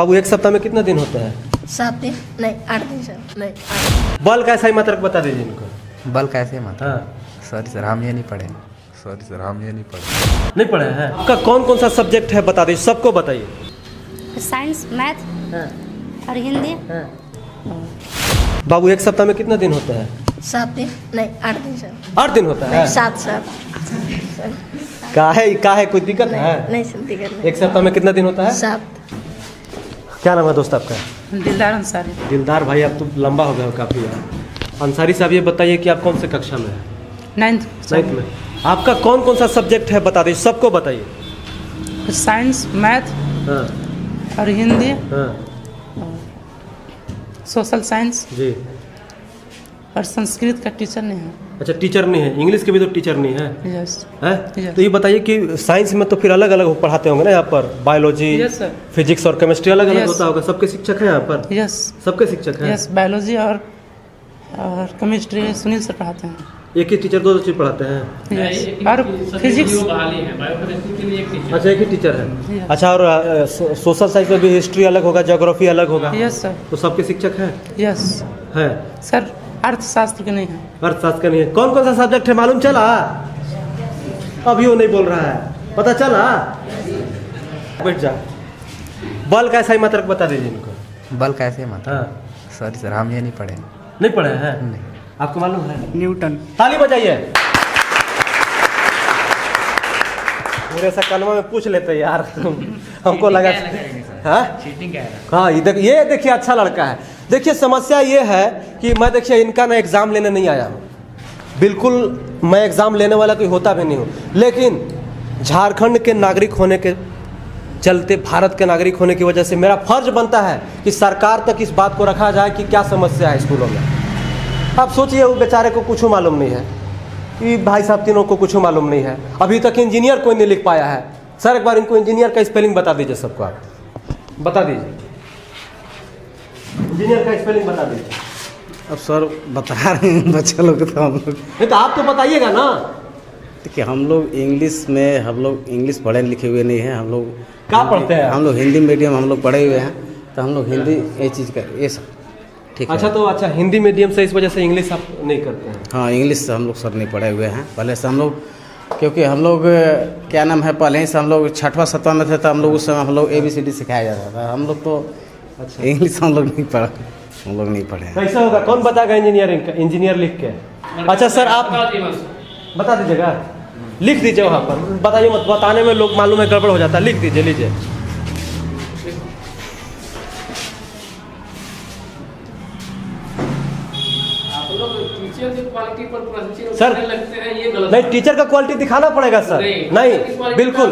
बाबू एक सप्ताह में कितना दिन होता है? सात दिन? नहीं आठ दिन सर। नहीं बल का सही मात्रक बता दीजिए इनको। बल कैसे मत हाँ सॉरी सर हम ये नहीं पढ़े। सॉरी सर हम ये नहीं पढ़े। नहीं पढ़े हैं? आपका कौन कौन सा सब्जेक्ट है बता दीजिए सबको बताइए। साइंस मैथ और हिंदी। बाबू एक सप्ताह में कितना दिन होता है? सात दिन? नहीं आठ दिन सर। आठ दिन होता है? सात सर सर, का है का है कोई दिक्कत है? नहीं नहीं सर दिक्कत एक सप्ताह में कितना दिन होता है? सात। क्या नाम है दोस्त आपका? दिलदार अंसारी। दिलदार भाई आप तो लंबा हो गए हो काफ़ी यार। अंसारी साहब ये बताइए कि आप कौन से कक्षा में हैं? नाइन्थ नाइन्थ में। आपका कौन कौन सा सब्जेक्ट है बता दीजिए सबको बताइए। साइंस मैथ हाँ। और हिंदी हाँ। सोशल साइंस जी। और संस्कृत का टीचर नहीं है। अच्छा टीचर नहीं है। इंग्लिश के भी तो टीचर नहीं है। यस हैं? Yes. तो ये बताइए कि साइंस में तो फिर अलग अलग पढ़ाते होंगे ना यहाँ पर? बायोलॉजी Yes, फिजिक्स और केमिस्ट्री अलग अलग Yes. होता होगा। सबके शिक्षक है यहाँ पर? यस सबके शिक्षक है? यस बायोलॉजी और और केमिस्ट्री सुनील सर पढ़ाते हैं। एक ही टीचर दो दो चीज़ पढ़ाते हैं। और फिजिक्स अच्छा एक ही टीचर है। अच्छा और सोशल साइंस में भी हिस्ट्री अलग होगा ज्योग्राफी अलग होगा? यस सर तो सबके शिक्षक हैं? यस है। सर अर्थशास्त्र के नहीं है। अर्थशास्त्र का नहीं है। कौन कौन सा सब्जेक्ट है मालूम चला? अभी वो नहीं बोल रहा है। पता चला? बैठ जा। बल का सही मात्रक बता दीजिए इनको। बल कैसे मत हाँ सॉरी सर हम ये नहीं पढ़े। नहीं पढ़े हैं? नहीं। आपको मालूम है? न्यूटन। ताली बजाइए। मेरे से कलमा में पूछ लेते यार। हमको लगा हाँ हाँ ये देख ये देखिए अच्छा लड़का है। देखिए, समस्या ये है कि मैं, देखिए, इनका ना एग्ज़ाम लेने नहीं आया हूँ। बिल्कुल मैं एग्ज़ाम लेने वाला कोई होता भी नहीं हूँ। लेकिन झारखंड के नागरिक होने के चलते, भारत के नागरिक होने की वजह से मेरा फ़र्ज़ बनता है कि सरकार तक इस बात को रखा जाए कि क्या समस्या है स्कूलों में। आप सोचिए, वो बेचारे को कुछ मालूम नहीं है। कि भाई साहब तीनों को कुछ मालूम नहीं है। अभी तक इंजीनियर कोई नहीं लिख पाया है। सर, एक बार इनको इंजीनियर का स्पेलिंग बता दीजिए सबको आप। बता दीजिए। इंजीनियर का स्पेलिंग बता दीजिए अब सर बता रहे हैं बच्चा लोग तो हम लोग नहीं तो आप तो बताइएगा ना देखिए हम लोग इंग्लिश में हम लोग इंग्लिश पढ़े लिखे हुए नहीं हैं हम लोग क्या पढ़ते हैं हम लोग हिंदी मीडियम हम लोग पढ़े हुए हैं तो हम लोग हिंदी ये चीज़ का ये सब ठीक अच्छा तो अच्छा हिंदी मीडियम से इस वजह से इंग्लिश आप नहीं करते हैं हाँ इंग्लिश से हम लोग सर नहीं पढ़े हुए हैं पहले से हम लोग क्योंकि हम लोग क्या नाम है पहले ही से हम लोग छठवा सतवा में थे तो हम लोग उस समय हम लोग ए बी सी डी सिखाया जाता था हम लोग तो अच्छा। इंग्लिश हम लोग नहीं पढ़ा हम लोग नहीं पढ़े कैसे होगा कौन बताएगा इंजीनियरिंग का? इंजीनियर लिख के। अच्छा सर आप बता दीजिएगा। लिख दीजिए वहाँ पर। बताइए मत बताने में लोग मालूम है गड़बड़ हो जाता है। लिख दीजिए लीजिए। सर नहीं टीचर का क्वालिटी दिखाना पड़ेगा सर। नहीं बिल्कुल।